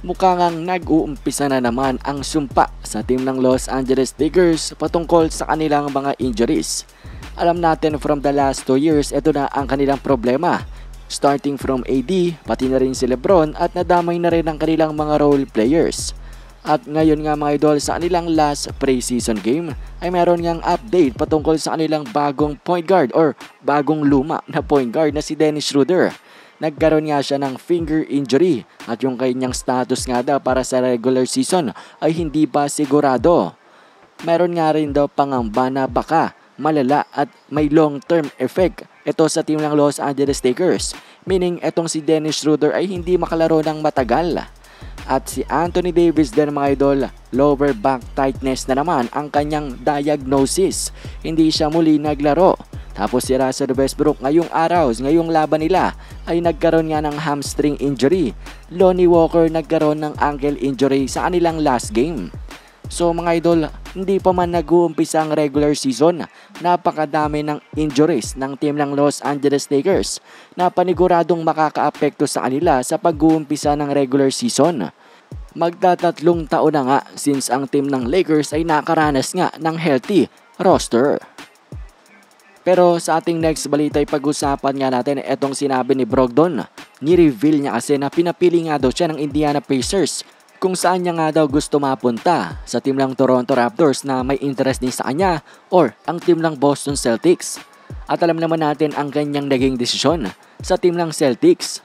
Mukha ngang nag-uumpisa na naman ang sumpa sa team ng Los Angeles Lakers patungkol sa kanilang mga injuries. Alam natin from the last 2 years, ito na ang kanilang problema. Starting from AD, pati na rin si Lebron at nadamay na rin ang kanilang mga role players. At ngayon nga mga idol sa kanilang last preseason game ay meron ngang update patungkol sa kanilang bagong point guard or bagong luma na point guard na si Dennis Schroeder nagkaroon nga siya ng finger injury at yung kanyang status nga daw para sa regular season ay hindi pa sigurado. Meron nga rin daw pangamba na baka malala at may long-term effect ito sa team ng Los Angeles Lakers. Meaning etong si Dennis Schroeder ay hindi makalaro ng matagal. At si Anthony Davis din mga idol, lower back tightness na naman ang kanyang diagnosis. Hindi siya muli naglaro. Tapos si Russell Westbrook ngayong araw, ngayong laban nila ay nagkaroon nga ng hamstring injury. Lonnie Walker nagkaroon ng ankle injury sa kanilang last game. So mga idol, hindi pa man nag-uumpisa ang regular season, napakadami ng injuries ng team ng Los Angeles Lakers na paniguradong makakaapekto sa kanila sa pag-uumpisa ng regular season. Magtatatlong taon na nga since ang team ng Lakers ay nakaranas nga ng healthy roster. Pero sa ating next balita ay pag-usapan nga natin itong sinabi ni Brogdon. Ni-reveal niya kasi na pinapili nga daw siya ng Indiana Pacers kung saan niya nga daw gusto mapunta sa team ng Toronto Raptors na may interest din sa kanya or ang team ng Boston Celtics. At alam naman natin ang kanyang naging desisyon sa team ng Celtics.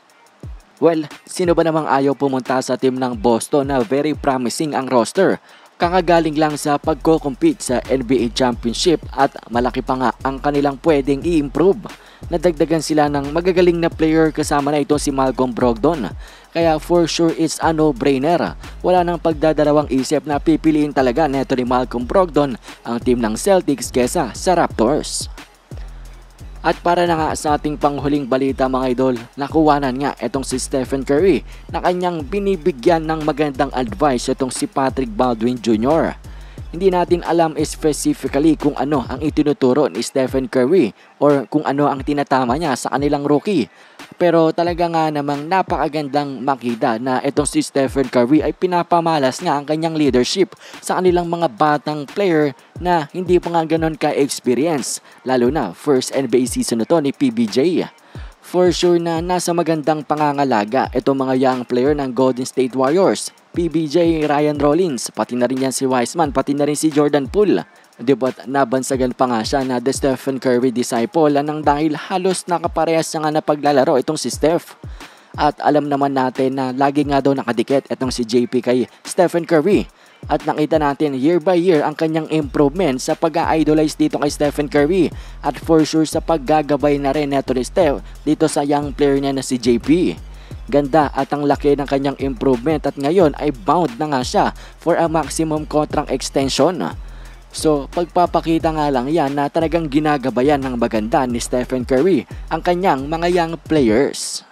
Well, sino ba namang ayaw pumunta sa team ng Boston na very promising ang roster Kakagaling lang sa pagko-compete sa NBA Championship at malaki pa nga ang kanilang pwedeng i-improve. Nadagdagan sila ng magagaling na player kasama na ito si Malcolm Brogdon. Kaya for sure it's a no-brainer. Wala nang pagdadalawang isip na pipiliin talaga neto ni Malcolm Brogdon ang team ng Celtics kesa sa Raptors. At para na nga sa ating panghuling balita mga idol, nakuwanan nga itong si Stephen Curry na kanyang binibigyan ng magandang advice itong si Patrick Baldwin Jr. Hindi natin alam specifically kung ano ang itinuturo ni Stephen Curry or kung ano ang tinatama niya sa kanilang rookie. Pero talaga nga namang napakagandang makita na itong si Stephen Curry ay pinapamalas nga ang kanyang leadership sa kanilang mga batang player na hindi pa nga ganun ka-experience. Lalo na first NBA season na ni PBJ. For sure na nasa magandang pangangalaga itong mga young player ng Golden State Warriors. PBJ, Ryan Rollins, pati na rin yan si Wiseman, pati na rin si Jordan Poole. Di ba't nabansagan pa nga siya na the Stephen Curry disciple nang dahil halos nakaparehas niya nga na paglalaro itong si Steph. At alam naman natin na lagi nga daw nakadikit itong si JP kay Stephen Curry. At nakita natin year by year ang kanyang improvement sa pag-idolize dito kay Stephen Curry. At for sure sa paggagabay na rin neto ni Steph dito sa young player niya na si JP. Ganda at ang laki ng kanyang improvement at ngayon ay bound na nga siya for a maximum contract extension. So, pagpapakita nga lang yan na talagang ginagabayan ng maganda ni Stephen Curry ang kanyang mga young players.